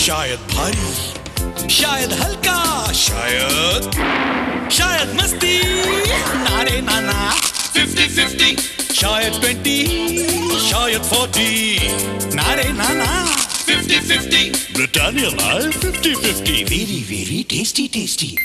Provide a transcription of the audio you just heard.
शायद भारी शायद हल्का शायद शायद मस्ती। नारे नाना। Fifty fifty. शायद ट्वेंटी शायद फोर्टी। नारे नाना। Fifty fifty. Britannia life fifty fifty. Very very tasty tasty.